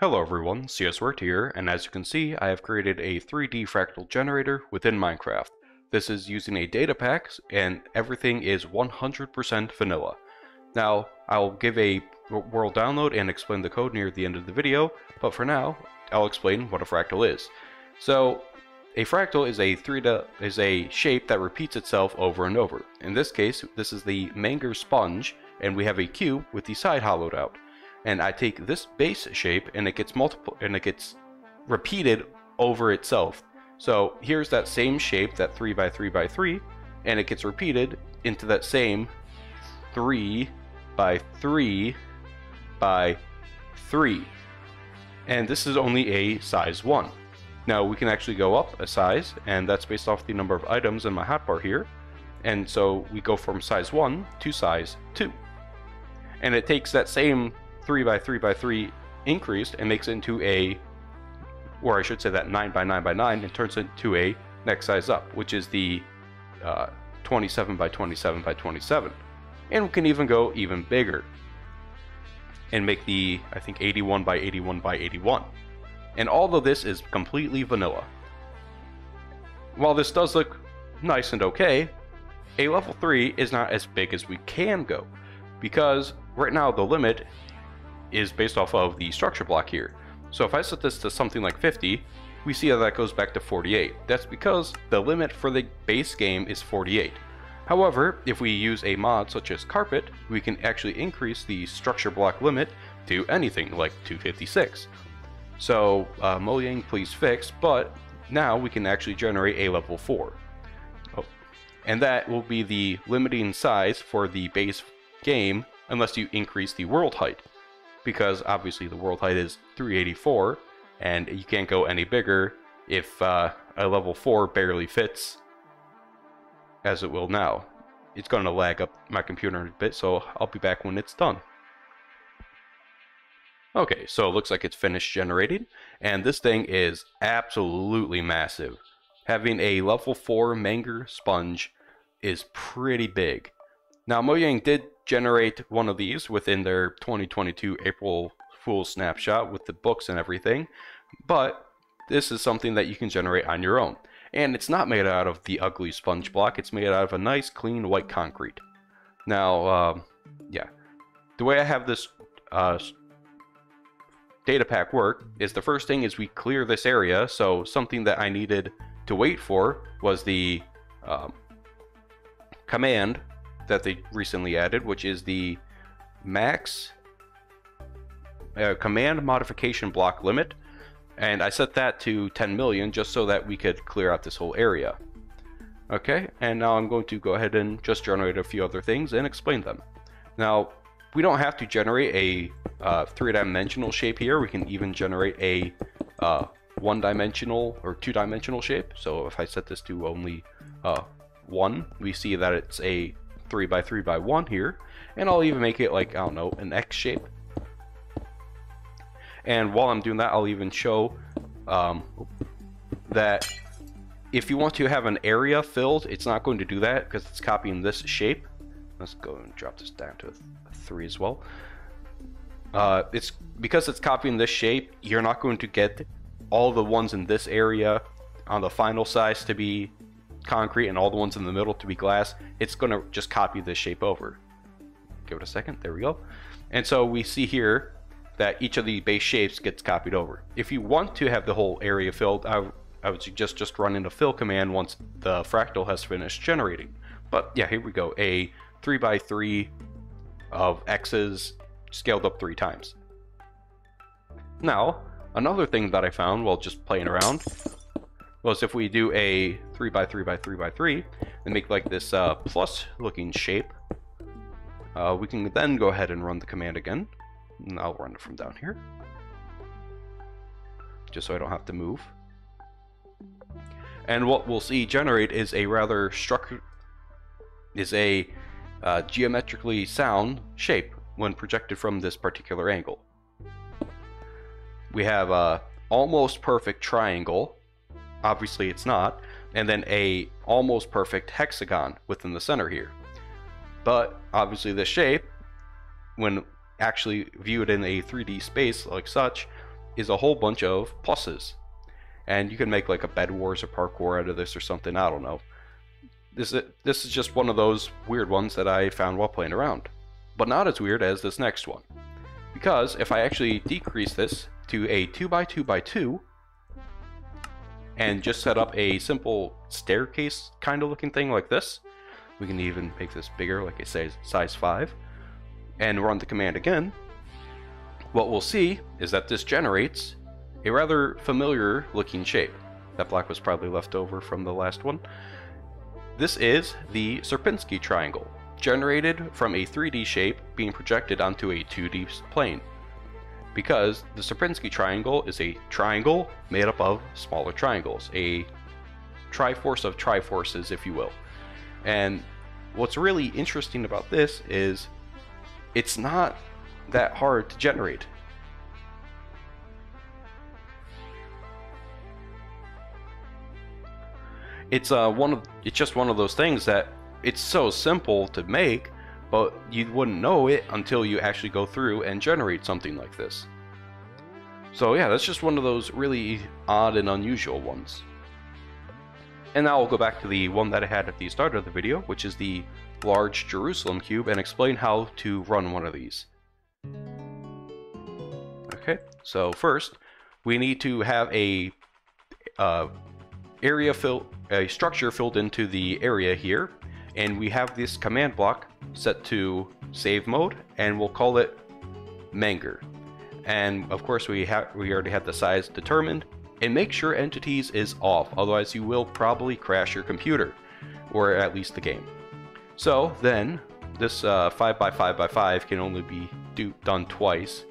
Hello everyone, CSWert here, and as you can see, I have created a 3D fractal generator within Minecraft. This is using a data pack, and everything is 100% vanilla. Now, I'll give a world download and explain the code near the end of the video, but for now, I'll explain what a fractal is. So, a fractal is a 3 is a shape that repeats itself over and over. In this case, this is the Menger sponge, and we have a cube with the side hollowed out and I take this base shape and it gets multiple and it gets repeated over itself. So here's that same shape, that 3 by 3 by 3, and it gets repeated into that same 3 by 3 by 3. And this is only a size 1. Now we can actually go up a size, and that's based off the number of items in my hotbar here. And so we go from size 1 to size 2. And it takes that same 3 by 3 by 3 increased and makes it into a, or I should say that 9 by 9 by 9 and turns it into a next size up, which is the uh, 27 by 27 by 27. And we can even go even bigger and make the, I think, 81 by 81 by 81. And all of this is completely vanilla. While this does look nice and okay, a level 3 is not as big as we can go because right now the limit is based off of the structure block here. So if I set this to something like 50, we see that that goes back to 48. That's because the limit for the base game is 48. However, if we use a mod such as Carpet, we can actually increase the structure block limit to anything like 256. So, uh, Mojang please fix, but now we can actually generate a level 4. Oh. And that will be the limiting size for the base game unless you increase the world height because obviously the world height is 384 and you can't go any bigger if uh, a level 4 barely fits as it will now. It's going to lag up my computer a bit so I'll be back when it's done. Okay, so it looks like it's finished generating and this thing is absolutely massive. Having a level 4 Menger sponge is pretty big. Now Mojang did generate one of these within their 2022 April Fool snapshot with the books and everything, but this is something that you can generate on your own. And it's not made out of the ugly sponge block, it's made out of a nice clean white concrete. Now, um, yeah, the way I have this uh, data pack work is the first thing is we clear this area, so something that I needed to wait for was the um, command that they recently added, which is the max uh, command modification block limit. And I set that to 10 million just so that we could clear out this whole area. Okay, and now I'm going to go ahead and just generate a few other things and explain them. Now, we don't have to generate a uh, three-dimensional shape here. We can even generate a uh, one-dimensional or two-dimensional shape. So if I set this to only uh, one, we see that it's a 3 by 3 by 1 here. And I'll even make it like, I don't know, an X shape. And while I'm doing that, I'll even show um, that if you want to have an area filled, it's not going to do that because it's copying this shape. Let's go and drop this down to a 3 as well. Uh, it's because it's copying this shape, you're not going to get all the ones in this area on the final size to be concrete and all the ones in the middle to be glass, it's going to just copy this shape over. Give it a second. There we go. And so we see here that each of the base shapes gets copied over. If you want to have the whole area filled, I, I would suggest just running a fill command once the fractal has finished generating. But yeah, here we go. A 3 by 3 of X's scaled up three times. Now, another thing that I found while just playing around was if we do a 3 by 3 by 3 by 3 and make like this uh, plus looking shape, uh, we can then go ahead and run the command again. And I'll run it from down here. Just so I don't have to move. And what we'll see generate is a rather structured, is a uh, geometrically sound shape when projected from this particular angle. We have a almost perfect triangle, obviously it's not, and then a almost perfect hexagon within the center here. But obviously this shape, when actually viewed in a 3D space like such, is a whole bunch of pluses. And you can make like a Bed Wars or parkour out of this or something, I don't know. This is, this is just one of those weird ones that I found while playing around. But not as weird as this next one. Because if I actually decrease this to a 2x2x2, and just set up a simple staircase kind of looking thing like this, we can even make this bigger, like it says size 5, and run the command again, what we'll see is that this generates a rather familiar looking shape. That black was probably left over from the last one. This is the Sierpinski triangle, generated from a 3D shape being projected onto a 2D plane. Because the Sierpinski triangle is a triangle made up of smaller triangles, a triforce of triforces, if you will. And what's really interesting about this is it's not that hard to generate. It's uh one of it's just one of those things that it's so simple to make, but you wouldn't know it until you actually go through and generate something like this. So yeah, that's just one of those really odd and unusual ones. And now I'll go back to the one that I had at the start of the video, which is the large Jerusalem cube, and explain how to run one of these. Okay, so first, we need to have a uh, area fill, a structure filled into the area here, and we have this command block set to save mode, and we'll call it Menger. And of course, we have we already have the size determined, and make sure entities is off, otherwise you will probably crash your computer, or at least the game. So then, this uh, 5x5x5 can only be do, done twice,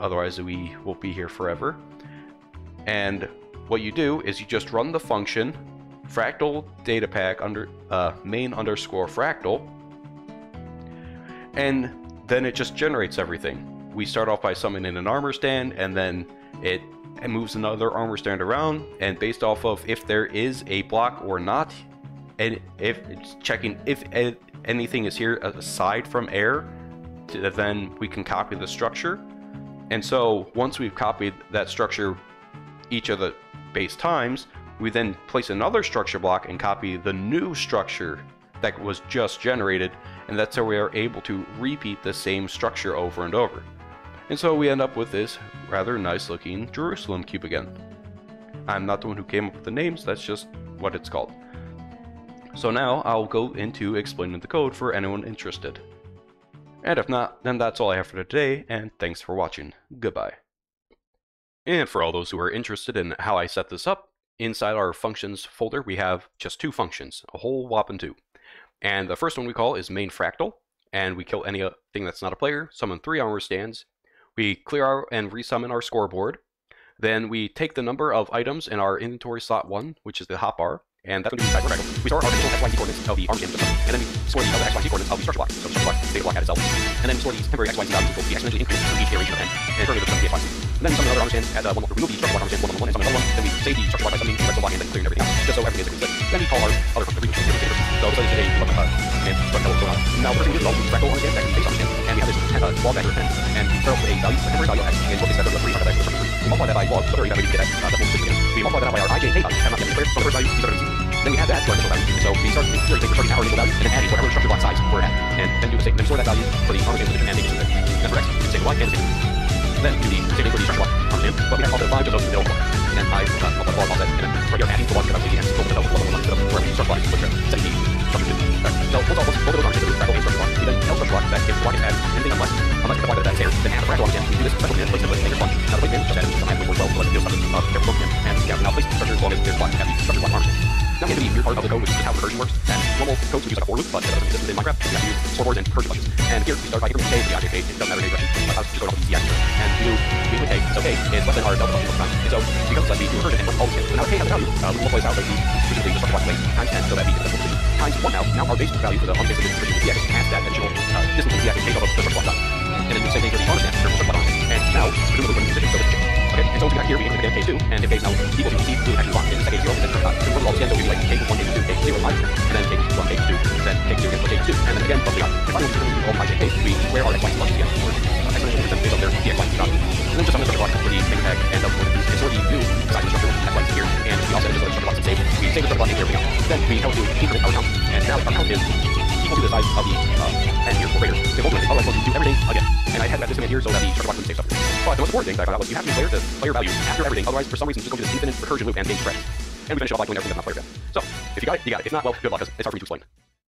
otherwise we will be here forever. And what you do is you just run the function fractal data pack under uh, main underscore fractal, and then it just generates everything. We start off by summoning an armor stand, and then it moves another armor stand around and based off of if there is a block or not and if it's checking if anything is here aside from air then we can copy the structure and so once we've copied that structure each of the base times we then place another structure block and copy the new structure that was just generated and that's how we are able to repeat the same structure over and over and so we end up with this rather nice looking Jerusalem cube again. I'm not the one who came up with the names, that's just what it's called. So now I'll go into explaining the code for anyone interested. And if not, then that's all I have for today, and thanks for watching. Goodbye. And for all those who are interested in how I set this up, inside our functions folder we have just two functions, a whole whopping two. And the first one we call is main fractal, and we kill anything that's not a player, summon three armor stands, we clear our and resummon our scoreboard. Then we take the number of items in our inventory slot 1, which is the hotbar, and that's going to be type We store our individual XYZ coordinates of the arm stands and then we store the other XYZ coordinates of the structure block. So the structure block, data block at itself. And then we store these temporary XYZ values equal to be exponentially increased for each iteration of n. And currently there's some XYZ. And then summon another armor stand at uh, one, remove the structure block armor stand 1 1 1 and summon another one. Then we save the structure block by summoning the rental block and then clearing everything out, just so everything is a complete. Then we call our other function, the So besides today, we look at uh, and on. Now the do is all fractal can be base armor stand, and we have this uh, vector 10, and we throw a value, temporary value of x, and what this vector of 3 on the vector of 3. We multiply that by log, so 30 that way we get that, uh, what we. Multiply that by our ij and k value, and not so the first value, going to then we add that to our initial value. So we start we take the starting power initial value and then whatever structure block size we're at. And then do the same, then store that value for the armor position and the position. That's for x, the y and the. Then do the same thing for the structure block armor but we have to offset 5 just over the middle one. And then uh, multiply the log offset, and then right here adding the log about 80 and over the level level 1 instead of wherever the block is, once all, once both of those armor stands are fractal and structure block, then tell structure block that if the block is added anything unless, unless the block that is there, then add the fractal stand, we do this special command, place it with a sponge. Now the place is just added to the 9.12, so let's do a special uh, different. And yeah, now place the structure as long as there's block at the structure block armor. Now we to the weird part of the code, which is how recursion works. And normal codes would use a for loop, but that doesn't exist within Minecraft. We have to use scoreboards and recursion buttons. And here we start by incrementing the object k. It doesn't matter in any direction. Like, I was just off of the axis. And do do k. So k is less than our delta function over time. And so of that, we do recursion and we're always k. So now k has a value. Uh, we multiply this out by the presumably the structure weight times 10, so that we get the full times 1 now. Now our base value for the on base of the position is the x adds that additional uh, distance to the axis k of the block dot. And then the same thing for the bonus answer for the dot. And now presumably when the position so this is. Okay, and so we got here, we can again k2, and if k is now equal to c, we actually lock in the second zero, and then uh, convert all this again, so we do like k1, k2, k equals 0, and then k1, k2, then k equals 2 again, k equals 2, and then again, we got, if I want to all 5 k, we square our x, y, plus again, uh, exponential percent based on their dx, y, dot. And then just on the structure block the tag, and um, and so the new side y, is here, and we also just the structure blocks and save, we save the block and here we go. Then we go to increment our count, and now our count is equal to the size of the uh, n here, or greater. So ultimately, all I'm supposed to do everything again. And I had that this here so that the structure block wouldn't save stuff. But the most important thing that I found out was you have to declare the player value after everything, otherwise for some reason just going to this infinite recursion loop and gain spread. And we finish it off by doing everything that's not player value. So, if you got it, you got it. If not, well, good luck, because it's hard for me to explain.